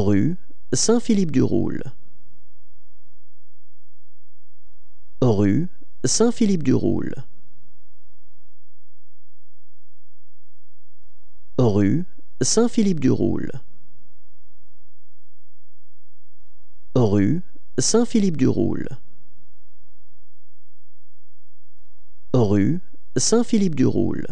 Rue Saint-Philippe-du-Roule. Rue Saint-Philippe-du-Roule. Rue Saint-Philippe-du-Roule. Rue Saint-Philippe-du-Roule. Rue Saint-Philippe-du-Roule.